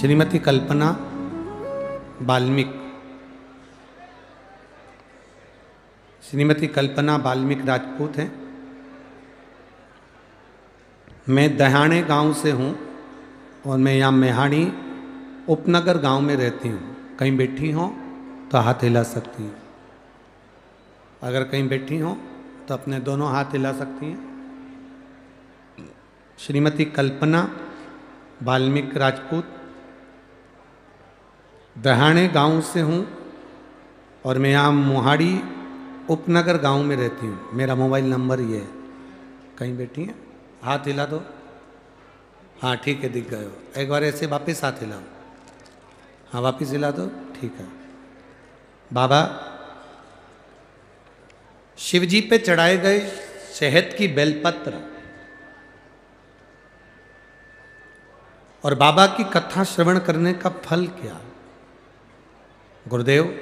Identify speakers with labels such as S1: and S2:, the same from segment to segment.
S1: श्रीमती कल्पना बाल्मीक। श्रीमती कल्पना बाल्मीक राजपूत हैं। मैं दहाणे गाँव से हूँ और मैं यहाँ मेहाड़ी उपनगर गाँव में रहती हूँ। कहीं बैठी हों तो हाथ हिला सकती हैं। अगर कहीं बैठी हों तो अपने दोनों हाथ हिला सकती हैं। श्रीमती कल्पना बाल्मीक राजपूत दहाणे गाँव से हूँ और मैं यहाँ मोहाड़ी उपनगर गाँव में रहती हूँ। मेरा मोबाइल नंबर ये है। कहीं बैठी हैं? हाथ हिला दो। हाँ ठीक है, दिख गए हो। एक बार ऐसे वापस हाथ हिलाओ। हाँ वापस हिला दो। ठीक है। बाबा, शिवजी पे चढ़ाए गए शहद की बेलपत्र और बाबा की कथा श्रवण करने का फल क्या? गुरुदेव,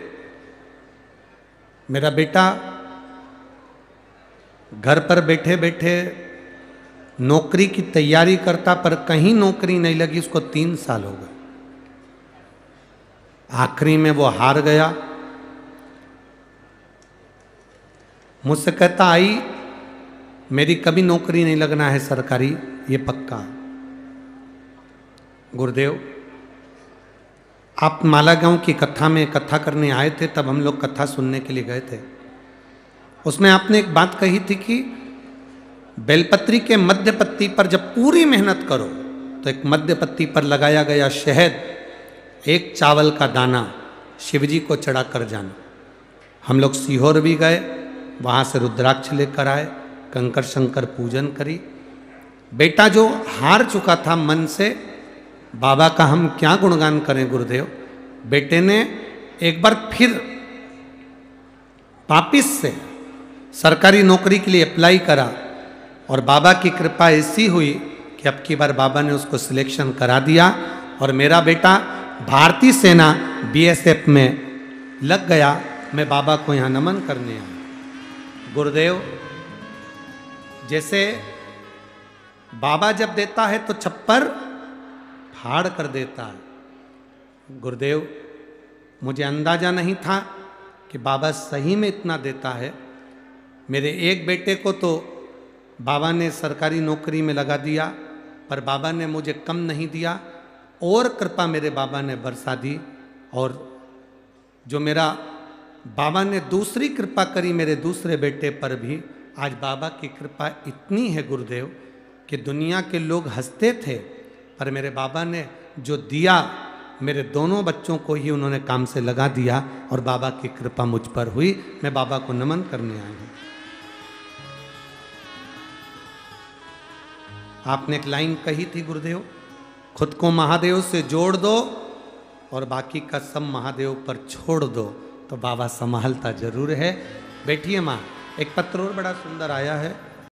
S1: मेरा बेटा घर पर बैठे बैठे नौकरी की तैयारी करता, पर कहीं नौकरी नहीं लगी, उसको तीन साल हो गए। आखिरी में वो हार गया। मुझसे कहता, आई, मेरी कभी नौकरी नहीं लगना है सरकारी, ये पक्का। गुरुदेव आप माला गाँव की कथा में कथा करने आए थे, तब हम लोग कथा सुनने के लिए गए थे। उसमें आपने एक बात कही थी कि बेलपत्री के मध्य पत्ती पर जब पूरी मेहनत करो तो एक मध्य पत्ती पर लगाया गया शहद, एक चावल का दाना, शिवजी को चढ़ा कर जाना। हम लोग सीहोर भी गए, वहाँ से रुद्राक्ष लेकर आए कंकर शंकर पूजन करी। बेटा जो हार चुका था मन से बाबा का हम क्या गुणगान करें गुरुदेव? बेटे ने एक बार फिर वापिस से सरकारी नौकरी के लिए अप्लाई करा और बाबा की कृपा ऐसी हुई कि अब की बार बाबा ने उसको सिलेक्शन करा दिया और मेरा बेटा भारतीय सेना बीएसएफ में लग गया। मैं बाबा को यहाँ नमन करने आया। गुरुदेव, जैसे बाबा जब देता है तो छप्पर फाड़ कर देता है। गुरुदेव, मुझे अंदाज़ा नहीं था कि बाबा सही में इतना देता है। मेरे एक बेटे को तो बाबा ने सरकारी नौकरी में लगा दिया, पर बाबा ने मुझे कम नहीं दिया। और कृपा मेरे बाबा ने बरसा दी और जो मेरा बाबा ने दूसरी कृपा करी मेरे दूसरे बेटे पर भी, आज बाबा की कृपा इतनी है गुरुदेव कि दुनिया के लोग हँसते थे। पर मेरे बाबा ने जो दिया, मेरे दोनों बच्चों को ही उन्होंने काम से लगा दिया और बाबा की कृपा मुझ पर हुई। मैं बाबा को नमन करने आया हूँ। आपने एक लाइन कही थी, गुरुदेव, खुद को महादेव से जोड़ दो और बाकी का सब महादेव पर छोड़ दो। तो बाबा संभालता ज़रूर है। बैठिए माँ, एक पत्र और बड़ा सुंदर आया है।